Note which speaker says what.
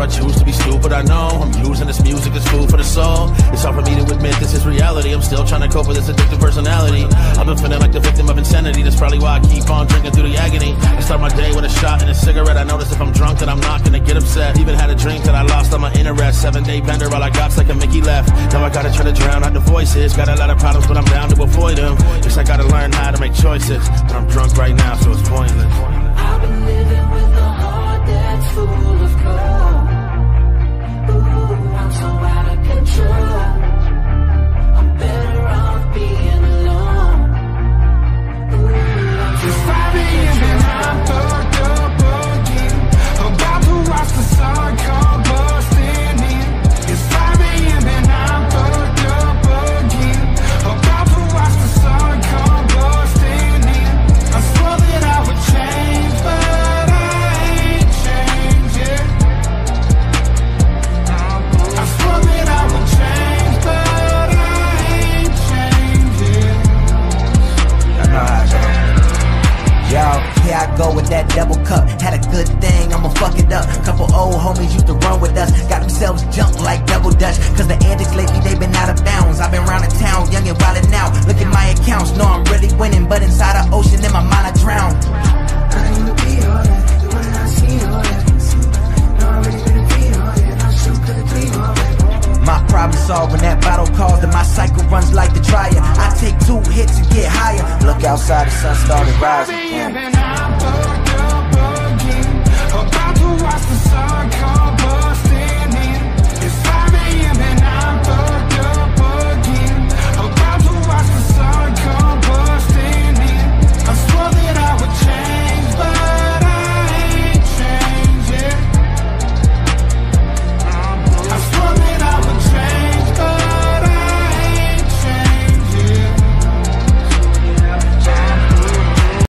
Speaker 1: I choose to be stupid. I know I'm using this music as food for the soul. It's hard for me to admit this is reality. I'm still trying to cope with this addictive personality. I've been feeling like the victim of insanity. That's probably why I keep on drinking through the agony. I start my day with a shot and a cigarette. I notice if I'm drunk that I'm not gonna get upset. Even had a drink that I lost on my interest. Seven day bender, all I got's like a Mickey left. Now I gotta try to drown out the voices. Got a lot of problems, but I'm down to avoid them. Guess I gotta learn how to make choices. But I'm drunk right now, so it's pointless.
Speaker 2: I've been living with
Speaker 3: I
Speaker 4: go with that double cup. Had a good thing, I'ma fuck it up. Couple old homies used to run with us. Got themselves jumped like double dutch. Cause the antics lately, they been out of bounds. I've been round the town, young and wildin' now. Look at my accounts, know I'm really winning. But inside the ocean, in my mind, I drown.
Speaker 2: I ain't gonna be all that. When I see all that. No, I really been a beat all that. I shoot for the three all that.
Speaker 4: My problem solved when that bottle calls and my cycle runs like the dryer. I take two hits and get higher. Look outside, the sun started rising.
Speaker 3: And Oh.